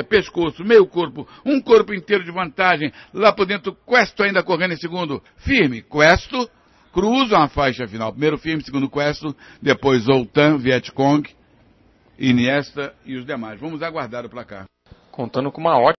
pescoço, meio corpo, um corpo inteiro de vantagem. Lá por dentro, Questo ainda correndo em segundo. Firme, Questo, cruzam a faixa final. Primeiro firme, segundo Questo, depois Zoltan, Vietcong, Iniesta e os demais. Vamos aguardar o placar. Contando com uma ótima